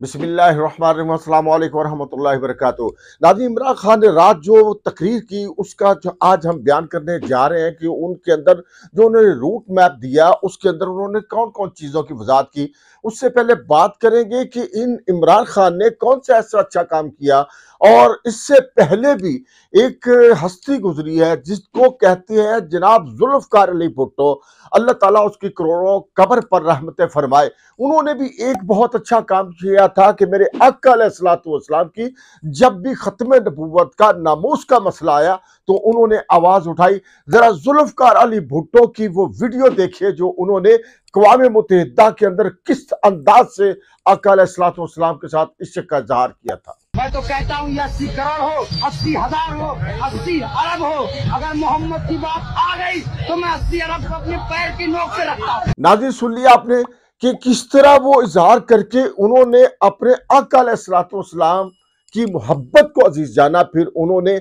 बिस्मिल्लाहिर्रहमानिर्रहीम। वरहमतुल्लाहि वबरकातुहू। नाज़ी इमरान खान ने रात जो तकरीर की, उसका जो आज हम बयान करने जा रहे हैं कि उनके अंदर जो उन्होंने रूट मैप दिया, उसके अंदर उन्होंने कौन कौन चीज़ों की वजाहत की? उससे पहले बात करेंगे कि इन इमरान खान ने कौन सा ऐसा अच्छा काम किया? और इससे पहले भी एक हस्ती गुजरी है, जिसको कहते हैं जनाब जुल्फकार अली भुट्टो। अल्लाह ताला उसकी करोड़ों कब्र पर रहमत फरमाए। उन्होंने भी एक बहुत अच्छा काम किया था कि मेरे अक्लाम की जब भी ख़त्म नबूवत का नामूस का मसला आया तो उन्होंने आवाज़ उठाई। ज़रा जुल्फकार अली भुट्टो की वो वीडियो देखिए जो उन्होंने कवाम मुतहदा के अंदर किस अंदाज से अकालाम के साथ इश्क का इजहार किया था। मैं तो कहता हूँ ये अस्सी करोड़ हो अस्सी हज़ार हो अस्सी अरब हो अगर मोहम्मद की बात आ गई तो मैं अस्सी अरब को अपने पैर की नोक पे रखता हूँ। नाजिर सुन लिया आपने। कि किस तरह वो इजहार करके उन्होंने अपने अकालाम की मोहब्बत को अज़ीज़ जाना, फिर उन्होंने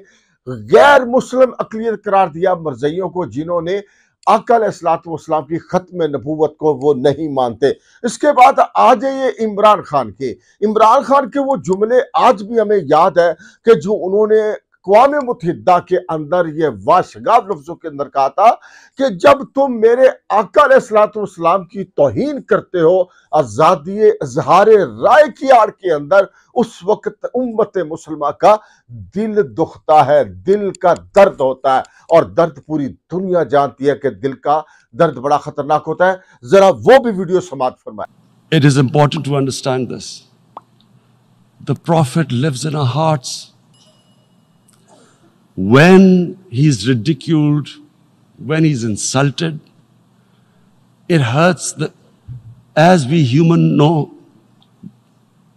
गैर मुस्लिम अकलीत करार दिया मरजइयों को जिन्होंने अकलाम की ख़त्म नबूवत को वो नहीं मानते। इसके बाद आ जाइए इमरान खान के, इमरान खान के वो जुमले आज भी हमें याद है कि जो उन्होंने अकवाम मुतहदा के अंदर ये वाशगाब लफ्ज़ों के अंदर कहा था कि जब तुम मेरे आकाम की तोहन करते हो, आज़ादी इजहार राय की आड़ के अंदर उस वक्त उम्मत मुसलमान का दिल दुखता है, दिल का दर्द होता है और दर्द पूरी दुनिया जानती है कि दिल का दर्द बड़ा खतरनाक होता है। जरा वो भी वीडियो समाप्त फरमाए। It is important to understand this the prophet lives in our hearts when he's ridiculed, when he's insulted, it hurts the, as we human know,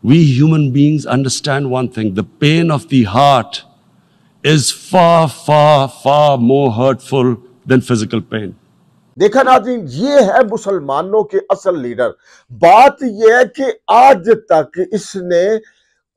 we human beings understand one thing, the pain of the heart is far, far, far more hurtful than physical pain. देखा नाजीन ये है मुसलमानों के असल leader बात यह है कि आज तक इसने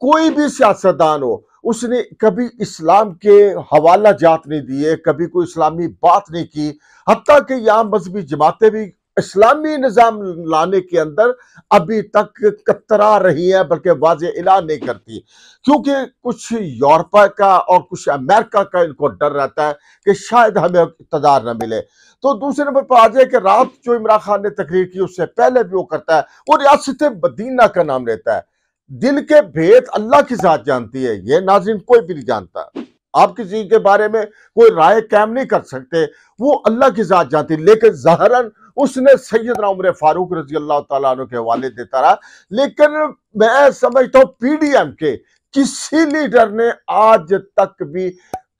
कोई भी सियासतदान हो उसने कभी इस्लाम के हवाला जात नहीं दिए, कभी कोई इस्लामी बात नहीं की। हती कि यहाँ मजहबी जमातें भी इस्लामी निज़ाम लाने के अंदर अभी तक कतरा रही है, बल्कि वाज ऐलान नहीं करती। क्योंकि कुछ यूरोपा का और कुछ अमेरिका का इनको डर रहता है कि शायद हमें इकतदार न मिले। तो दूसरे नंबर पर आ जाए कि रात जो इमरान खान ने तकरीर की, उससे पहले भी वो करता है, वो रियासत मदीना का नाम लेता है। दिल के भेद अल्लाह की जात जानती है, ये नाजिन कोई भी नहीं जानता। आप किसी के बारे में कोई राय कैम नहीं कर सकते, वो अल्लाह की जात जानती लेकिन जहरन उसने सैयद उमर फारूक रज़ी अल्लाह तु के हवाले देता रहा। लेकिन मैं समझता हूँ पीडीएम के किसी लीडर ने आज तक भी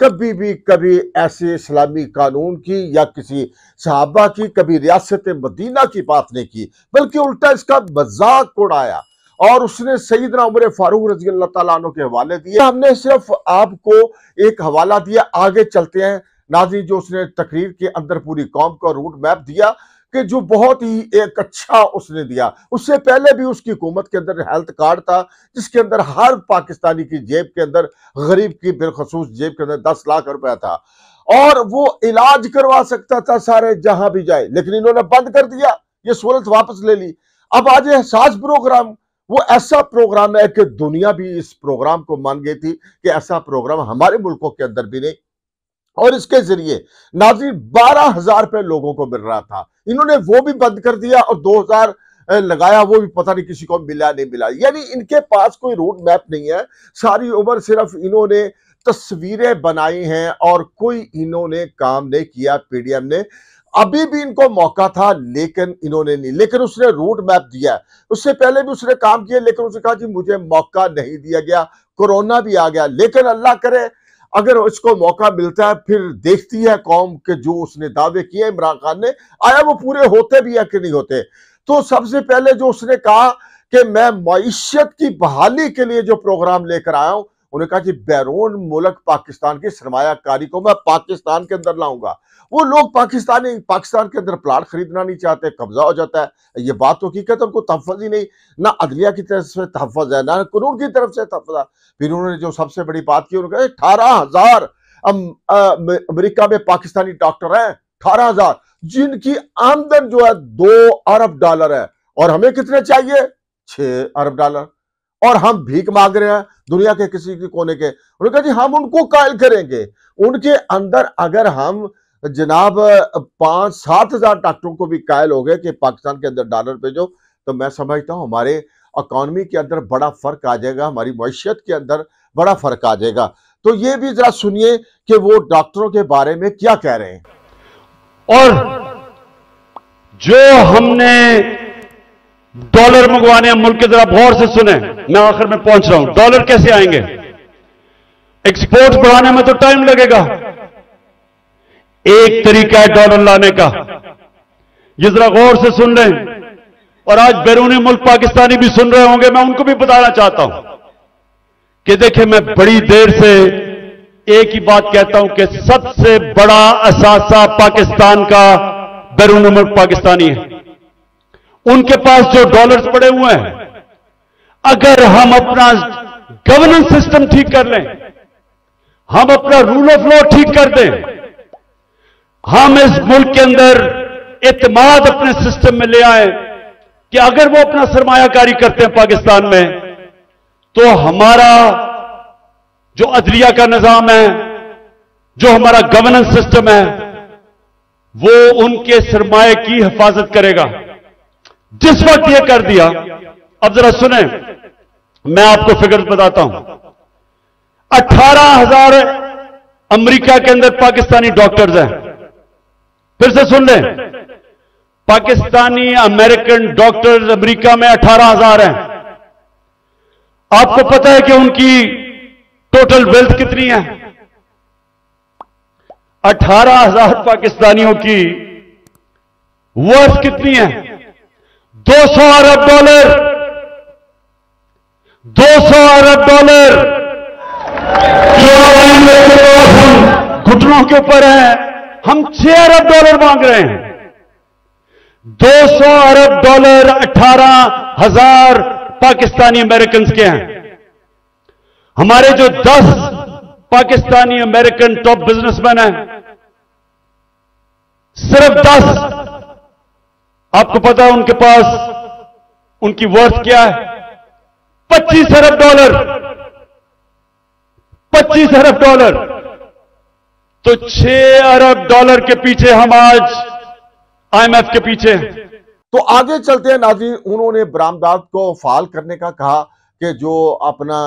कभी भी, कभी ऐसे इस्लामी कानून की या किसी सहाबा की, कभी रियासत मदीना की बात नहीं की, बल्कि उल्टा इसका मज़ाक उड़ाया। और उसने सईदना उमर फारूक रज़ी अल्लाह के हवाले दिए। हमने सिर्फ़ आपको एक हवाला दिया, आगे चलते हैं। नाजी, जो उसने तकरीर के अंदर पूरी कौम का रूट मैप दिया, कि जो बहुत ही एक अच्छा उसने दिया। उससे पहले भी उसकी हुकूमत के अंदर हेल्थ कार्ड था, जिसके अंदर हर पाकिस्तानी की जेब के अंदर, गरीब की बिलखसूस जेब के अंदर दस लाख रुपया था। और वो इलाज करवा सकता था सारे, जहाँ भी जाए, लेकिन इन्होंने बंद कर दिया, ये सहूलत वापस ले ली। अब आज एहसास प्रोग्राम वो ऐसा प्रोग्राम है कि दुनिया भी इस प्रोग्राम को मान गई थी कि ऐसा प्रोग्राम हमारे मुल्कों के अंदर भी नहीं। और इसके ज़रिए नाजिर बारह हज़ार रुपए लोगों को मिल रहा था। इन्होंने वो भी बंद कर दिया और दो हज़ार लगाया, वो भी पता नहीं किसी को मिला नहीं मिला। यानी इनके पास कोई रूट मैप नहीं है। सारी उम्र सिर्फ़ इन्होंने तस्वीरें बनाई हैं और कोई इन्होंने काम नहीं किया पीडीएम ने। अभी भी इनको मौका था, लेकिन इन्होंने नहीं। लेकिन उसने रूट मैप दिया। उससे पहले भी उसने काम किया, लेकिन उसने कहा जी मुझे मौका नहीं दिया गया। कोरोना भी आ गया। लेकिन अल्लाह करे, अगर उसको मौका मिलता है, फिर देखती है कौम के जो उसने दावे किए, इमरान खान ने। आया वो पूरे होते भी या कि नहीं होते? तो सबसे पहले जो उसने कहा कि मैं मीशत की बहाली के लिए जो प्रोग्राम लेकर आया हूँ उन्होंने कहा जी, बैरून मुल्क पाकिस्तान की सरमायाकारी को मैं पाकिस्तान के अंदर लाऊँगा। वो लोग पाकिस्तानी पाकिस्तान के अंदर प्लाट खरीदना नहीं चाहते, कब्जा हो जाता है। ये बात तो हकीकत उनको तहफ़ ही नहीं। ना अदलिया की तरफ़ से तहफ़ है, ना कानून की तरफ़ से तहफ़ फिर उन्होंने जो सबसे बड़ी बात की, उन्होंने कहा अठारह हज़ार अमरीका में पाकिस्तानी डॉक्टर हैं, अठारह हज़ार, जिनकी आमदन जो है दो अरब डॉलर है। और हमें कितने चाहिए? छह अरब डॉलर। और हम भीख मांग रहे हैं दुनिया के किसी के कोने के। उन्होंने कहा, जी, हम उनको कायल करेंगे। उनके अंदर अगर हम जनाब पाँच सात हज़ार डॉक्टरों को भी कायल हो गए कि पाकिस्तान के अंदर डॉलर भेजो तो मैं समझता हूँ हमारे इकॉनमी के अंदर बड़ा फ़र्क आ जाएगा, हमारी मैशियत के अंदर बड़ा फ़र्क आ जाएगा। तो ये भी जरा सुनिए कि वो डॉक्टरों के बारे में क्या कह रहे हैं। और जो हमने डॉलर मंगवाने हैं, मुल्क के जरा गौर से सुने। मैं आखिर में पहुँच रहा हूँ। डॉलर कैसे आएँगे? एक्सपोर्ट बढ़ाने में तो टाइम लगेगा। एक तरीका है डॉलर लाने का। ये जरा गौर से सुन रहे हैं और आज बैरूनी मुल्क पाकिस्तानी भी सुन रहे होंगे, मैं उनको भी बताना चाहता हूँ कि देखिए, मैं बड़ी देर से एक ही बात कहता हूँ कि सबसे बड़ा असासा पाकिस्तान का बैरून मुल्क पाकिस्तानी है। उनके पास जो डॉलर्स पड़े हुए हैं, अगर हम अपना गवर्नेंस सिस्टम ठीक कर लें, हम अपना रूल ऑफ़ लॉ ठीक कर दें, हम इस मुल्क के अंदर इतमाद अपने सिस्टम में ले आए कि अगर वो अपना सरमायाकारी करते हैं पाकिस्तान में तो हमारा जो अदलिया का निज़ाम है, जो हमारा गवर्नेंस सिस्टम है, वो उनके सरमाए की हिफाजत करेगा। जिस वक्त ये कर दिया अब जरा सुने, मैं आपको फिगर बताता हूँ। अठारह हज़ार अमरीका के अंदर पाकिस्तानी डॉक्टर्स हैं। फिर से सुन लें। पाकिस्तानी अमेरिकन डॉक्टर्स अमेरिका में अठारह हज़ार हैं। आपको पता है कि उनकी टोटल वेल्थ कितनी है? अठारह हज़ार पाकिस्तानियों की वर्थ कितनी है? 200 अरब डॉलर। 200 अरब डॉलर। हम घुटनों के ऊपर है। हम 6 अरब डॉलर मांग रहे हैं। 200 अरब डॉलर अठारह हज़ार पाकिस्तानी अमेरिकन के हैं। हमारे जो 10 पाकिस्तानी अमेरिकन टॉप बिजनेसमैन हैं, सिर्फ़ 10 आपको पता है उनके पास उनकी वर्थ क्या है? 25 अरब डॉलर। 25 अरब डॉलर। तो छह अरब डॉलर के पीछे हम आज आईएमएफ के पीछे तो आगे चलते हैं नाजी, उन्होंने बरामदाद को फाल करने का कहा कि जो अपना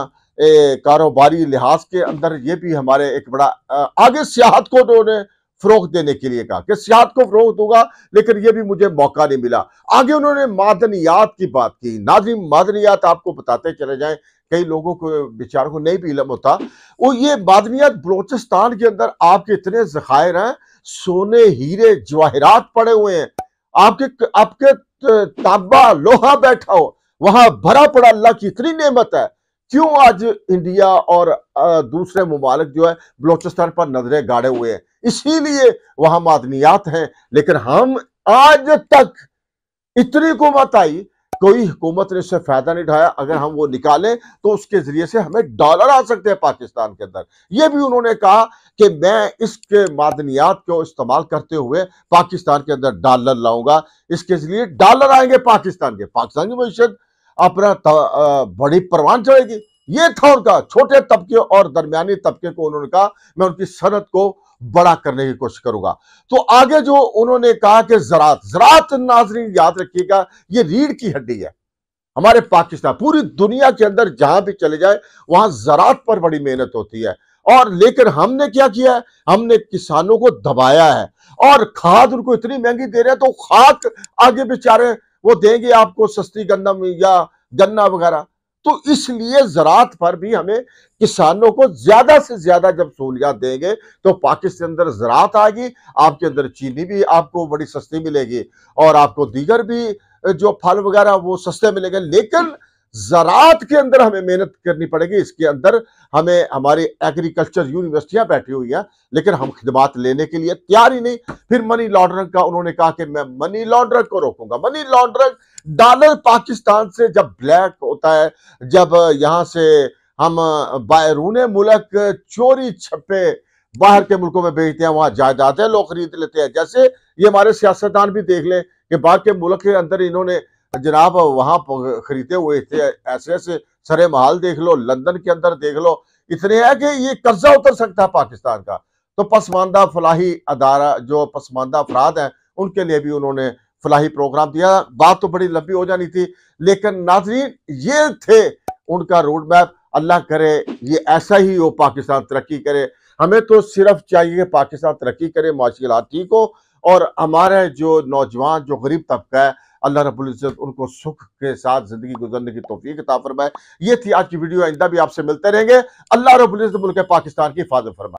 कारोबारी लिहाज के अंदर ये भी हमारे एक बड़ा आगे सियाहत को उन्होंने फरोख देने के लिए कहा। कि सियाहत को फरोख दूँगा लेकिन यह भी मुझे मौका नहीं मिला। आगे उन्होंने मादनियात की बात की। नाजिम मादनियात आपको बताते चले जाएँ। कई लोगों को बेचारों को नहीं भी इलम होता। वो ये मादनियात बलोचिस्तान के अंदर आपके इतने जखायर हैं, सोने हीरे जवाहरात पड़े हुए हैं। आपके आपके ताबा लोहा बैठा हो, वहाँ भरा पड़ा अल्लाह की इतनी नेमत है। क्यों आज इंडिया और दूसरे ममालिक जो है, बलोचिस्तान पर नज़रें गाड़े हुए हैं? इसीलिए वहाँ मादनियात हैं। लेकिन हम आज तक इतनी हुकूमत आई, कोई हुकूमत ने इससे फ़ायदा नहीं उठाया। अगर हम वो निकालें तो उसके ज़रिए से हमें डॉलर आ सकते हैं पाकिस्तान के अंदर। ये भी उन्होंने कहा कि मैं इसके मादनियात को इस्तेमाल करते हुए पाकिस्तान के अंदर डॉलर लाऊँगा। इसके ज़रिए डॉलर आएँगे पाकिस्तान के। पाकिस्तान की मीशत अपना बड़ी परवान चढ़ेगी। ये था उनका छोटे तबके और दरमियानी तबके को उन्होंने कहा, मैं उनकी सनत को बड़ा करने की कोशिश करूँगा। तो आगे जो उन्होंने कहा कि जरात जरात नाजरीन, याद रखिएगा, ये रीढ़ की हड्डी है। हमारे पाकिस्तान, पूरी दुनिया के अंदर जहाँ भी चले जाए, वहाँ जरात पर बड़ी मेहनत होती है। और लेकिन हमने क्या किया है? हमने किसानों को दबाया है। और खाद उनको इतनी महँगी दे रहे हैं तो खाद आगे बेचारे वो देंगे आपको सस्ती गन्ना या गन्ना वगैरह। तो इसलिए ज़रात पर भी हमें किसानों को ज़्यादा से ज़्यादा जब सहूलियात देंगे तो पाकिस्तान अंदर ज़रात आएगी, आपके अंदर चीनी भी आपको बड़ी सस्ती मिलेगी और आपको दीगर भी जो फल वगैरह वो सस्ते मिलेंगे। लेकिन ज़रात के अंदर हमें मेहनत करनी पड़ेगी। इसके अंदर हमें हमारी एग्रीकल्चर यूनिवर्सिटियाँ बैठी हुई हैं, लेकिन हम खिदमात लेने के लिए तैयार ही नहीं। फिर मनी लॉन्ड्रिंग का उन्होंने कहा कि मैं मनी लॉन्ड्रिंग को रोकूँगा। मनी लॉन्ड्रिंग डॉलर पाकिस्तान से जब ब्लैक होता है, जब यहाँ से हम बैरून मुल्क चोरी छप्पे बाहर के मुल्कों में भेजते हैं, वहाँ जायदादें लोग खरीद लेते हैं। जैसे ये हमारे सियासतदान भी देख लें कि बाहर के मुल्क के अंदर इन्होंने जनाब, वहाँ खरीदे हुए थे, ऐसे ऐसे सरे महाल देख लो, लंदन के अंदर देख लो। इतने है कि ये कर्जा उतर सकता है पाकिस्तान का। तो पसमानदा फलाही अदारा, जो पसमानदा अफराद हैं, उनके लिए भी उन्होंने फलाही प्रोग्राम दिया। बात तो बड़ी लंबी हो जानी थी, लेकिन नाजरीन, ये थे उनका रोड मैप अल्लाह करे, ये ऐसा ही हो, पाकिस्तान तरक्की करे। हमें तो सिर्फ़ चाहिए कि पाकिस्तान तरक्की करे, माशी ठीक हो। और हमारे जो नौजवान, जो गरीब तबका है अल्लाह रब्बुल इज़्ज़त उनको सुख के साथ ज़िंदगी गुजरने की तौफीक अता फरमाए। ये थी आज की वीडियो, आइंदा भी आपसे मिलते रहेंगे। अल्लाह रब्बुल इज़्ज़त मुल्क पाकिस्तान की हिफाजत फरमाए।